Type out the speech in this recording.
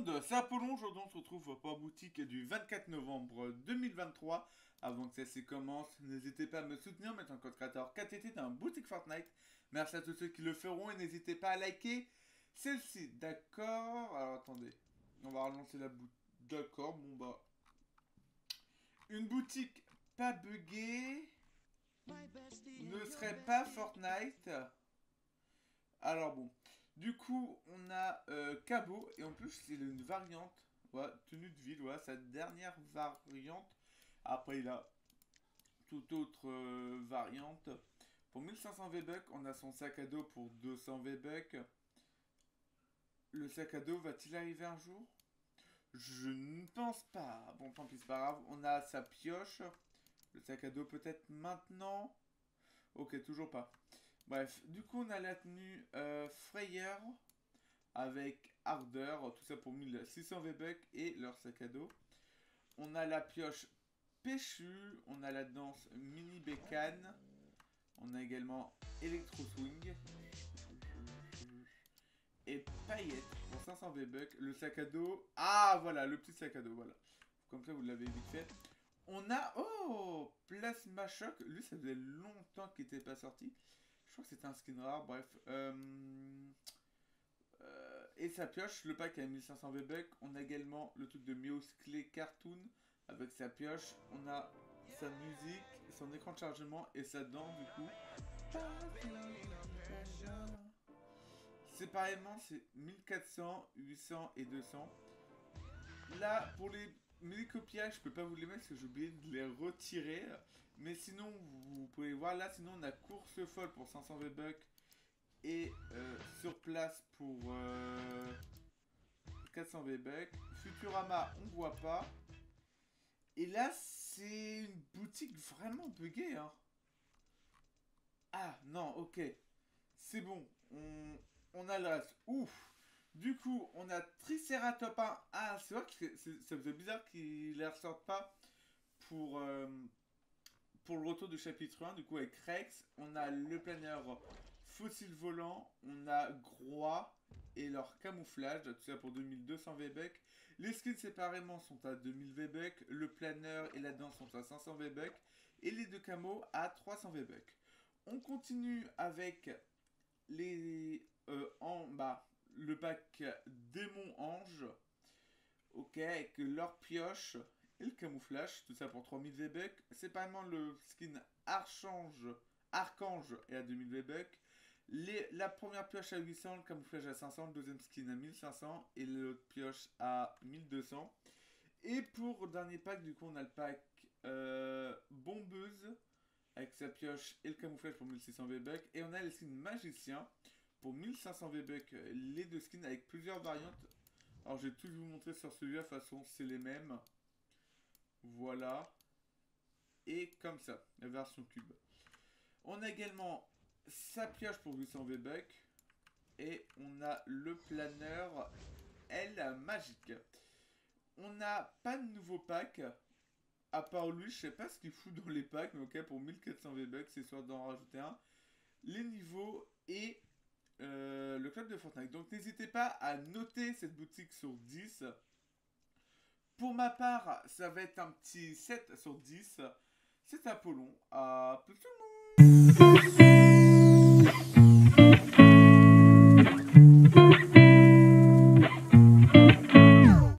monde, c'est Apollon, aujourd'hui on se retrouve pour boutique du 24 novembre 2023. Avant que celle-ci commence, n'hésitez pas à me soutenir, mettre un code créateur KTT dans boutique Fortnite. Merci à tous ceux qui le feront et n'hésitez pas à liker celle-ci, d'accord Alors attendez, on va relancer la boutique. D'accord, bon bah... Une boutique pas buggée ne serait pas Fortnite. Alors bon, du coup, on a euh, Cabot, et en plus, c'est une variante. tenue de ville, voilà, sa dernière variante. Après, il a toute autre euh, variante. Pour 1500 V-Bucks, on a son sac à dos pour 200 V-Bucks. Le sac à dos va-t-il arriver un jour? Je ne pense pas. Bon, tant pis, c'est pas grave. On a sa pioche. Le sac à dos peut-être maintenant? Ok, toujours pas. Bref, du coup, on a la tenue euh, avec Ardeur, tout ça pour 1600 V-Bucks et leur sac à dos. On a la pioche Péchu, on a la danse Mini Bécane, on a également Electro Swing et Paillette pour 500 V-Bucks. Le sac à dos, ah voilà, le petit sac à dos, voilà. Comme ça, vous l'avez vite fait. On a, oh, Plasma Shock, lui, ça faisait longtemps qu'il n'était pas sorti. Je crois que c'était un skin rare, bref. Euh, euh, et sa pioche, le pack à 1500 V-Bucks. On a également le truc de Mios Clay Cartoon avec sa pioche. On a sa musique, son écran de chargement et sa dent du coup. Séparément, c'est 1400, 800 et 200. Là, pour les copiages, je peux pas vous les mettre parce que j'ai oublié de les retirer. Mais sinon, vous, pouvez voir là, sinon on a course folle pour 500 V-Bucks. Et euh, sur place pour 400 euh, V-Bucks. Futurama, on voit pas. Et là, c'est une boutique vraiment buggée. Hein. Ah, non, ok. C'est bon. On, on a le Ouf du coup, on a Triceratops 1. Ah, c'est vrai que ça faisait bizarre qu'il ne ressorte pas pour, euh, pour le retour du chapitre 1. Du coup, avec Rex, on a le planeur fossile volant, on a Groix et leur camouflage, tout ça pour 2200 V-Bucks. Les skins séparément sont à 2000 V-Bucks, le planeur et la danse sont à 500 V-Bucks, et les deux camos à 300 V-Bucks. On continue avec les euh, en bas le pack Démon Ange. Ok, avec leur pioche et le camouflage. Tout ça pour 3000 V-Bucks. Séparément, le skin Archange, Archange est à 2000 V-Bucks. La première pioche à 800, le camouflage à 500, le deuxième skin à 1500 et l'autre pioche à 1200. Et pour le dernier pack, du coup, on a le pack euh, Bombeuse avec sa pioche et le camouflage pour 1600 V-Bucks. Et on a le skin Magicien pour 1500 V-Bucks, les deux skins avec plusieurs variantes. Alors, je vais tout vous montrer sur celui-là. De toute façon, c'est les mêmes. Voilà. Et comme ça, la version cube. On a également sa pioche pour 800 V-Bucks. Et on a le planeur L magique. On n'a pas de nouveau pack. À part lui, je sais pas ce qu'il fout dans les packs. Mais ok, pour 1400 V-Bucks, c'est soit d'en rajouter un. Les niveaux et euh, le club de Fortnite. Donc n'hésitez pas à noter cette boutique sur 10. Pour ma part, ça va être un petit 7 sur 10. C'est Apollon. À plus tout le monde